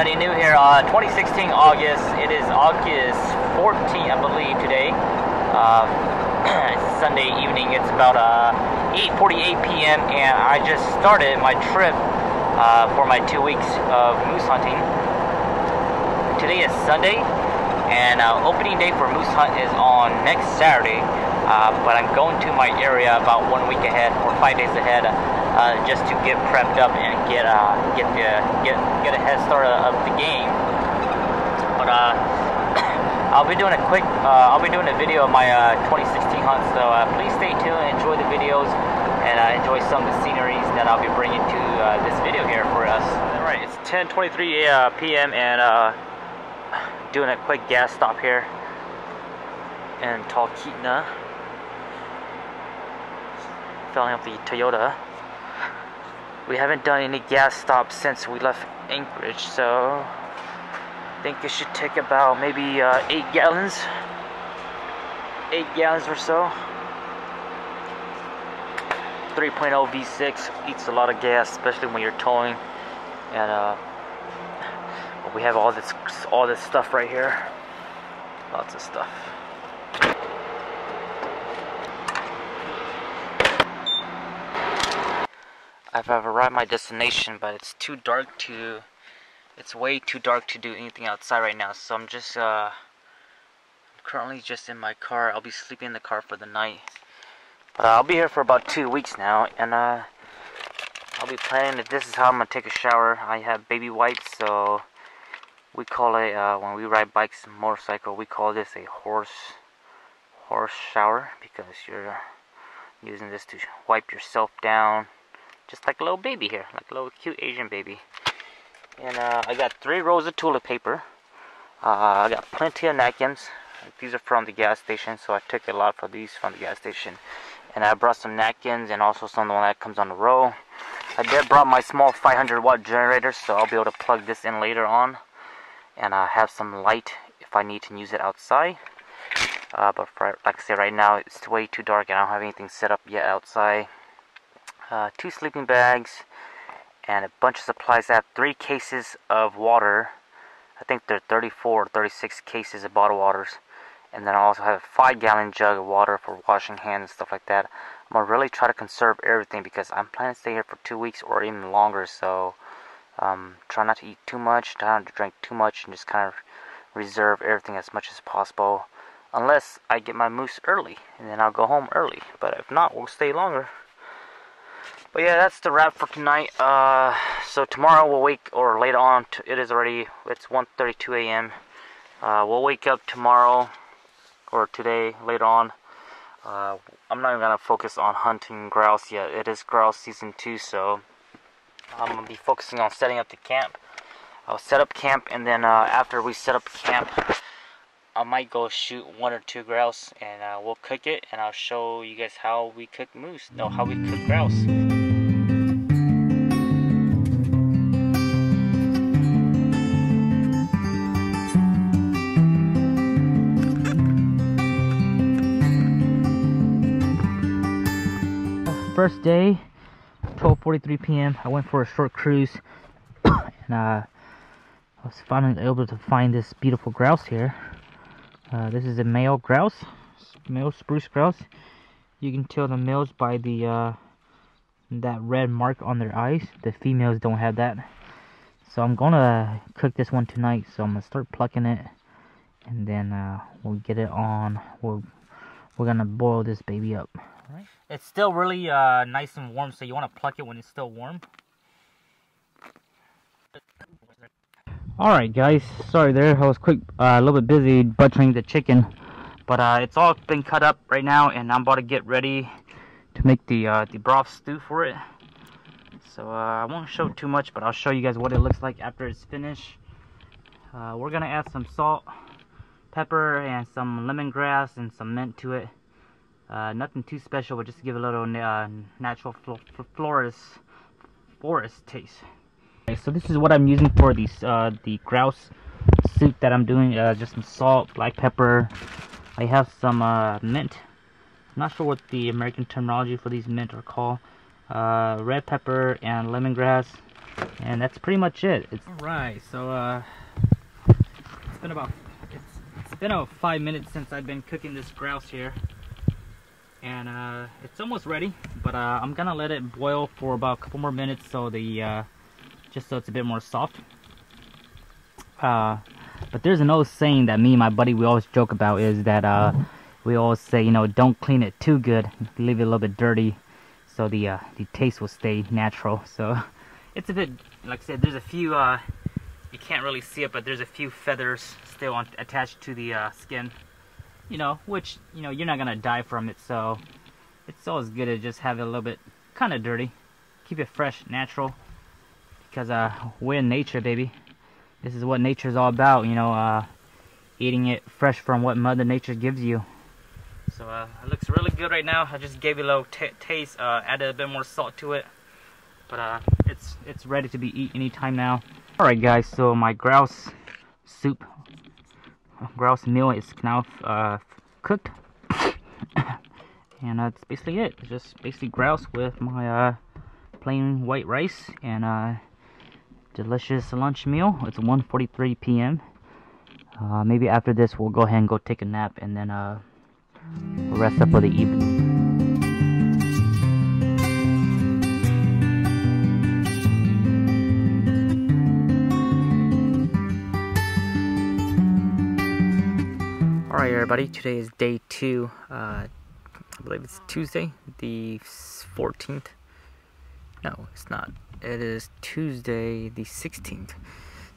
NuttyNu here. Uh, 2016 August. It is August 14th, I believe, today. Uh, Sunday evening. It's about uh, 8:48 p.m. and I just started my trip uh, for my two weeks of moose hunting. Today is Sunday, and uh, opening day for moose hunt is on next Saturday. Uh, but I'm going to my area about one week ahead or five days ahead, uh, just to get prepped up and get uh, get the get get a head start of the game. But uh, I'll be doing a quick, uh, I'll be doing a video of my uh, 2016 hunt. So please stay tuned, enjoy the videos, and enjoy some of the sceneries that I'll be bringing to this video here for us. All right, it's 10:23 p.m. and doing a quick gas stop here in Talkeetna filling up the Toyota. We haven't done any gas stops since we left Anchorage, so I think it should take about maybe uh, 8 gallons. 8 gallons or so. 3.0 V6 eats a lot of gas, especially when you're towing. And uh, we have all this all this stuff right here. Lots of stuff. I've arrived at my destination, but it's too dark to, it's way too dark to do anything outside right now. So I'm just, uh, I'm currently just in my car. I'll be sleeping in the car for the night. But I'll be here for about two weeks now, and uh, I'll be planning that this is how I'm gonna take a shower. I have baby wipes, so we call it uh, when we ride bikes and motorcycle, we call this a horse horse shower because you're using this to wipe yourself down just like a little baby here, like a little cute Asian baby. And uh, I got three rolls of toilet paper. Uh, I got plenty of napkins. These are from the gas station, so I took a lot for these from the gas station. And I brought some napkins and also some of the one that comes on the roll. I did brought my small 500 watt generator, so I'll be able to plug this in later on. And I uh, have some light if I need to use it outside. Uh, but for, like I said, right now it's way too dark and I don't have anything set up yet outside uh, two sleeping bags, and a bunch of supplies. I have three cases of water. I think they're 34 or 36 cases of bottled waters. And then I also have a 5 gallon jug of water for washing hands and stuff like that. I'm going to really try to conserve everything because I'm planning to stay here for two weeks or even longer. So um, try not to eat too much, try not to drink too much, and just kind of reserve everything as much as possible. Unless I get my moose early, and then I'll go home early. But if not, we'll stay longer. But yeah, that's the wrap for tonight. Uh, so tomorrow we'll wake, or later on, it is already, it's 1.32 a.m. Uh, we'll wake up tomorrow, or today, later on. Uh, I'm not even going to focus on hunting grouse yet. It is grouse season 2, so I'm going to be focusing on setting up the camp. I'll set up camp, and then uh, after we set up camp, I might go shoot one or two grouse, and uh, we'll cook it, and I'll show you guys how we cook moose, no, how we cook grouse. First day 12:43 p.m. I went for a short cruise and uh, I was finally able to find this beautiful grouse here. Uh, this is a male grouse male spruce grouse. You can tell the males by the uh, that red mark on their eyes. The females don't have that. So I'm gonna cook this one tonight so I'm gonna start plucking it and then uh, we'll get it on. We'll, we're gonna boil this baby up right it's still really uh, nice and warm, so you want to pluck it when it's still warm. Alright guys, sorry there, I was quick, uh, a little bit busy butchering the chicken. But uh, it's all been cut up right now, and I'm about to get ready to make the, uh, the broth stew for it. So uh, I won't show too much, but I'll show you guys what it looks like after it's finished. Uh, we're going to add some salt, pepper, and some lemongrass and some mint to it. Uh, nothing too special, but just to give a little uh, natural fl florist forest taste. Okay, so this is what I'm using for these uh, the grouse soup that I'm doing. Uh, just some salt, black pepper. I have some uh, mint. I'm not sure what the American terminology for these mint are called. Uh, red pepper and lemongrass. And that's pretty much it. It's Alright, so it's been about it's, it's been about five minutes since I've been cooking this grouse here. And uh, it's almost ready, but uh, I'm gonna let it boil for about a couple more minutes so the uh, just so it's a bit more soft. Uh, but there's an old saying that me and my buddy we always joke about is that uh, we always say you know don't clean it too good, leave it a little bit dirty, so the uh, the taste will stay natural. So it's a bit like I said, there's a few you can't really see it, but there's a few feathers still on, attached to the skin. You know, which you know you're not gonna die from it, so it's always good to just have it a little bit kind of dirty, keep it fresh, natural, because uh, we're in nature, baby this is what nature's all about, you know, uh, eating it fresh from what Mother Nature gives you. So uh, it looks really good right now. I just gave it a little taste, uh, added a bit more salt to it. But uh, it's it's ready to be eaten anytime now. Alright guys, so my grouse soup, grouse meal is now uh, cooked. and that's basically it. It's just basically grouse with my uh, plain white rice and uh, delicious lunch meal. It's 1.43 p.m. Uh, maybe after this we'll go ahead and go take a nap and then rest up for the evening. Everybody, today is day two. Uh, I believe it's Tuesday, the 14th. No, it's not it is Tuesday the 16th.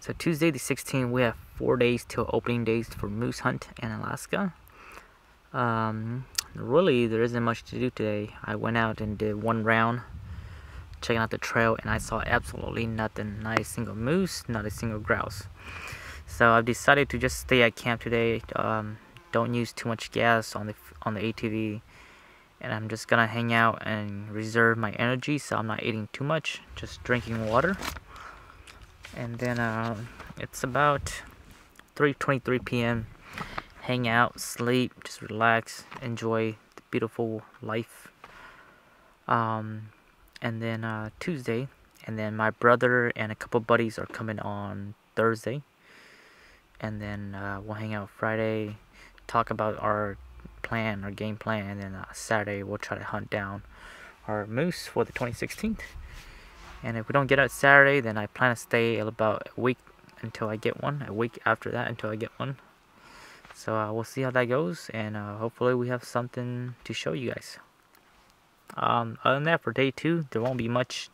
So Tuesday the 16th, we have four days till opening days for moose hunt in Alaska. Um, really, there isn't much to do today. I went out and did one round, checking out the trail, and I saw absolutely nothing. Not a single moose, not a single grouse. So I've decided to just stay at camp today. Um, don't use too much gas on the on the ATV and I'm just gonna hang out and reserve my energy so I'm not eating too much just drinking water. And then uh, it's about 3:23 p.m. hang out sleep just relax enjoy the beautiful life. Um, and then uh, Tuesday and then my brother and a couple buddies are coming on Thursday. And then uh, we'll hang out Friday talk about our plan, our game plan, and then uh, Saturday we'll try to hunt down our moose for the 2016th. And if we don't get out Saturday, then I plan to stay about a week until I get one. A week after that until I get one. So uh, we'll see how that goes, and uh, hopefully we have something to show you guys. Um, other than that, for day two, there won't be much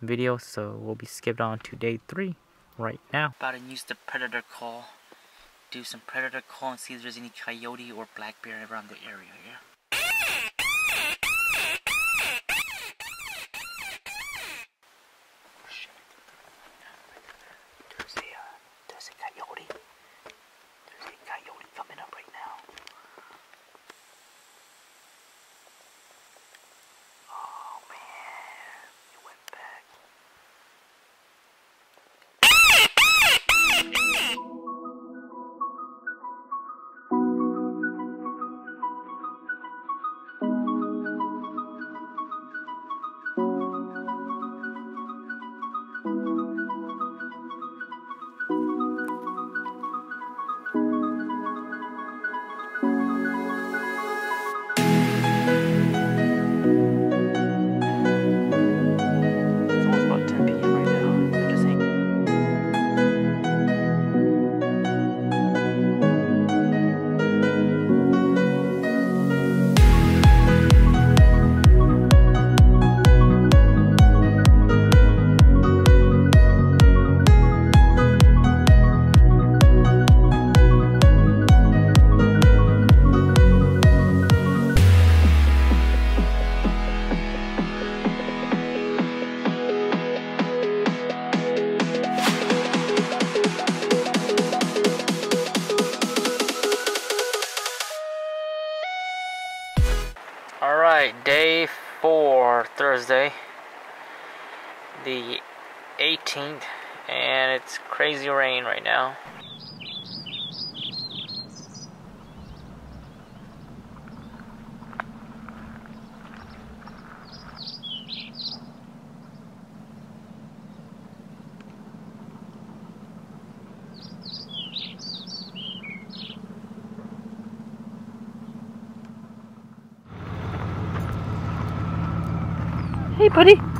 video, so we'll be skipped on to day three right now. About to use the predator call do some predator call and see if there's any coyote or black bear around the area, yeah? crazy rain right now. Hey, buddy.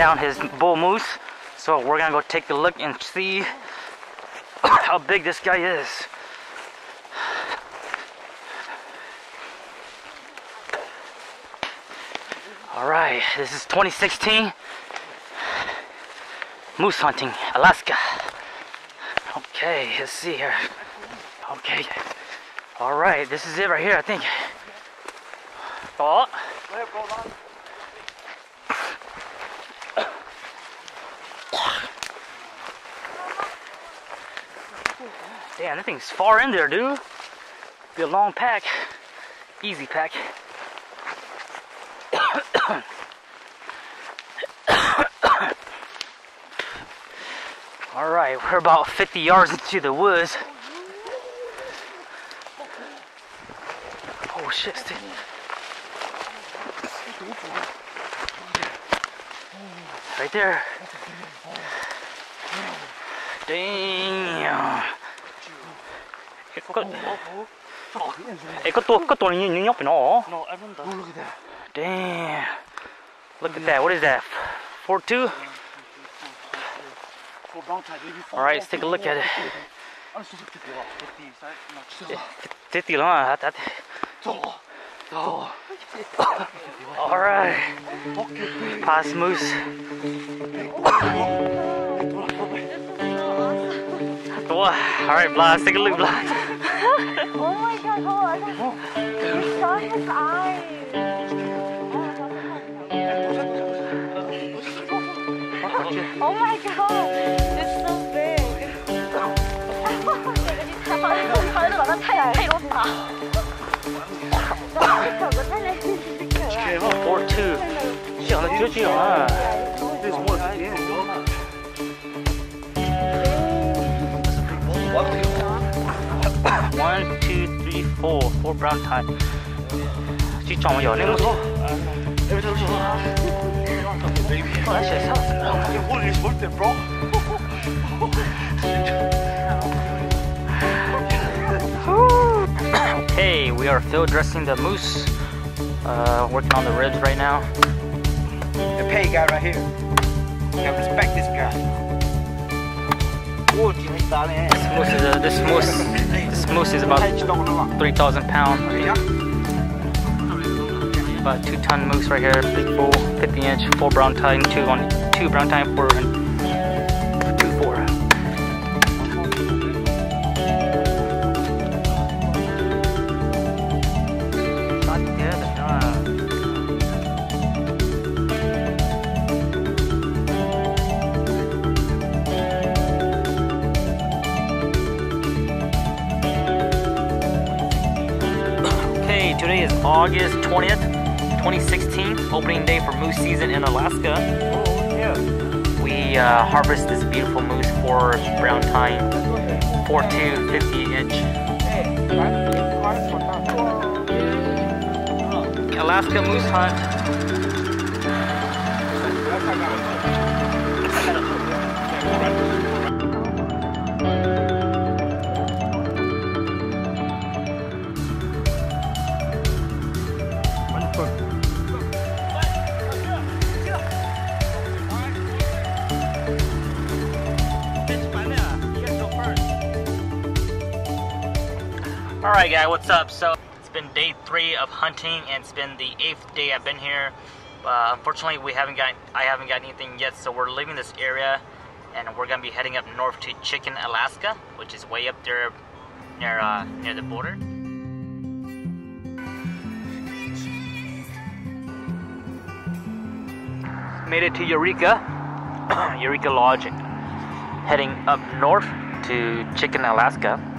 Down his bull moose, so we're gonna go take a look and see how big this guy is. Alright, this is 2016 moose hunting, Alaska. Okay, let's see here. Okay, alright, this is it right here, I think. Oh. Damn, that thing's far in there, dude. Be a long pack. Easy pack. Alright, we're about 50 yards into the woods. Oh shit, Steve. Right there. Damn. Ê, có tua, có tua như, như nhóc nó. No, everyone does. look at that. Damn. Look at that. What is that? 4-2? For brow tine, baby. All right, let's take a look at it. I'm so sick of 50 side, no, 50 lang ah. That- that- All right. Pass moose. All right, Blas, take a look, Blas. Oh my god, oh, I got, oh. he saw his eyes. Oh my god, it's so big. Four two. 시간 길지 않아. This one again. What? One, two, three, four. Four brow tine. Chỉ chọn một giỏ lên một số. Every time you Oh, that shit sounds You're holding his birthday, bro. Okay, we are field dressing the moose. Uh, working on the ribs right now. The pay guy right here. Gotta respect this guy. Moose is, a, this moose, this moose is about 3,000 pound. About two ton moose right here, big bull, 50 inch, full brow tine, two on two brow tine, four and today is August 20th, 2016, opening day for moose season in Alaska. Oh, yeah. We uh, harvest this beautiful moose for brow tine, 4'2", 50 inch. Alaska moose hunt. Alright guy, what's up? So it's been day three of hunting and it's been the eighth day I've been here. Uh, unfortunately we haven't got I haven't got anything yet so we're leaving this area and we're gonna be heading up north to Chicken, Alaska, which is way up there near uh, near the border. Made it to Eureka, Eureka Lodge, heading up north to Chicken, Alaska.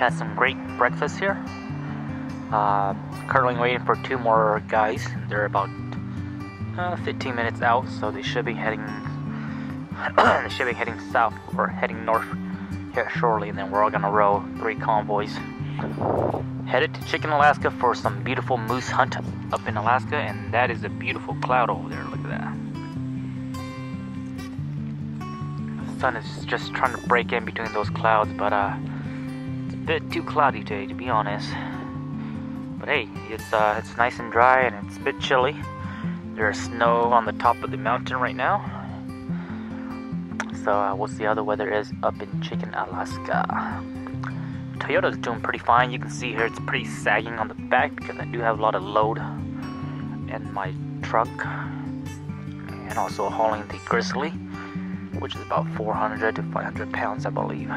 Had some great breakfast here. Uh, currently waiting for two more guys. They're about uh, 15 minutes out, so they should be heading. they should be heading south or heading north here shortly, and then we're all gonna row three convoys. Headed to Chicken, Alaska for some beautiful moose hunt up in Alaska, and that is a beautiful cloud over there. Look at that. The sun is just trying to break in between those clouds, but uh, bit too cloudy today, to be honest. But hey, it's uh, it's nice and dry, and it's a bit chilly. There's snow on the top of the mountain right now. So uh, we'll see how the weather is up in Chicken, Alaska. Toyota's doing pretty fine. You can see here it's pretty sagging on the back because I do have a lot of load in my truck. And also hauling the Grizzly, which is about 400 to 500 pounds, I believe.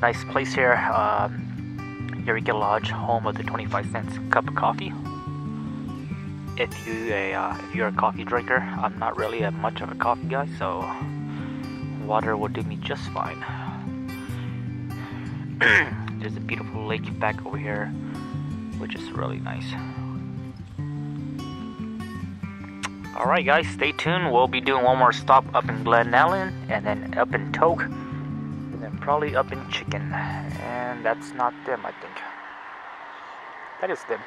Nice place here. Um, Eureka Lodge, home of the 25 cents cup of coffee. If you a uh, if you're a coffee drinker, I'm not really a much of a coffee guy, so water will do me just fine. There's a beautiful lake back over here, which is really nice. Alright guys, stay tuned. We'll be doing one more stop up in Glennallen and then up in Tok probably up in Chicken. And that's not them, I think. That is them.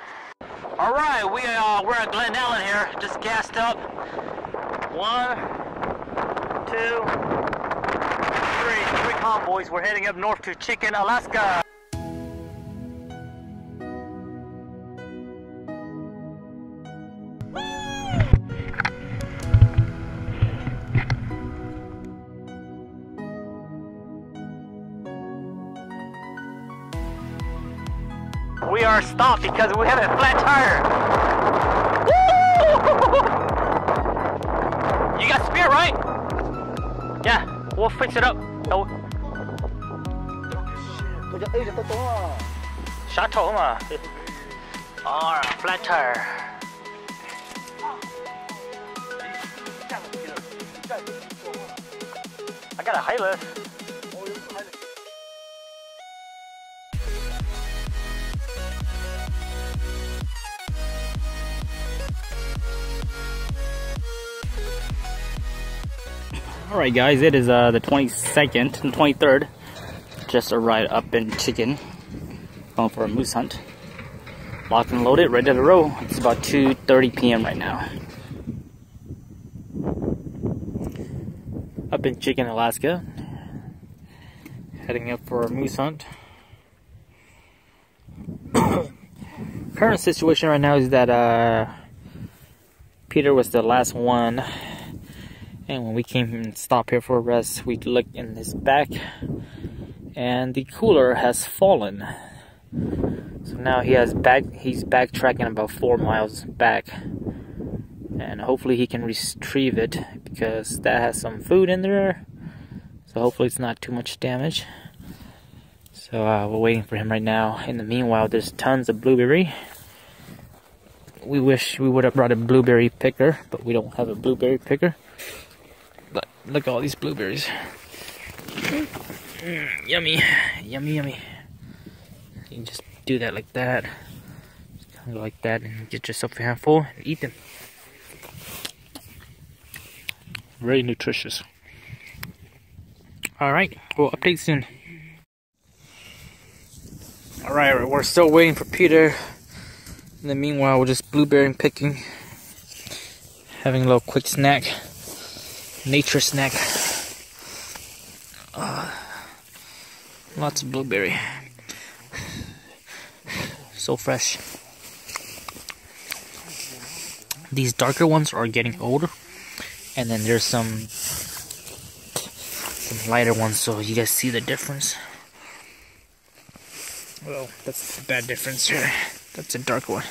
Alright, we uh we're at Glennallen here, just gassed up. One, two, three, three convoys. We're heading up north to Chicken, Alaska. Because we have a flat tire. You got spear, right? Yeah, we'll fix it up. Oh, shot. Alright, flat tire. I got a high lift. Alright guys, it is uh, the 22nd and 23rd. Just a ride up in Chicken. Going for a moose hunt. Locked and loaded, ready to roll. It's about 2.30 p.m. right now. Up in Chicken, Alaska. Heading up for a moose hunt. Current situation right now is that uh, Peter was the last one and when we came and stopped here for a rest, we looked in his back, and the cooler has fallen. So now he has back. He's backtracking about four miles back, and hopefully he can retrieve it because that has some food in there. So hopefully it's not too much damage. So uh, we're waiting for him right now. In the meanwhile, there's tons of blueberry. We wish we would have brought a blueberry picker, but we don't have a blueberry picker. Look at all these blueberries. Mm, yummy, yummy, yummy. You can just do that like that. Just kind of like that and get yourself a handful and eat them. Very nutritious. Alright, we'll update soon. Alright, we're still waiting for Peter. In the meanwhile, we're just blueberry picking. Having a little quick snack nature snack. Uh, lots of blueberry. So fresh. These darker ones are getting older, and then there's some some lighter ones, so you guys see the difference. Well, that's a bad difference here. That's a dark one.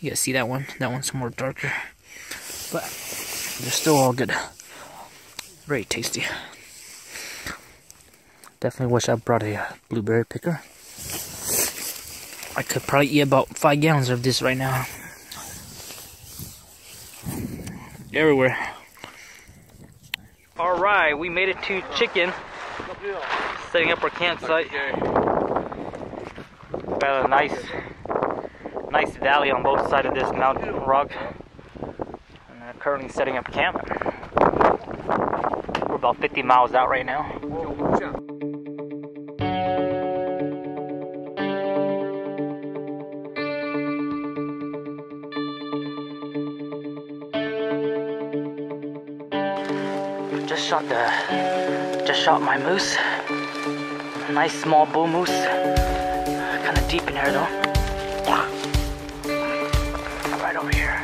You guys see that one? That one's more darker, but they're still all good. Very tasty. Definitely wish I brought a uh, blueberry picker. I could probably eat about five gallons of this right now. Everywhere. Alright, we made it to Chicken. Setting up our campsite. got a nice, nice valley on both sides of this mountain rock. And I'm currently setting up camp. About 50 miles out right now. Just shot the, just shot my moose. Nice small bull moose. Kind of deep in here though. Right over here.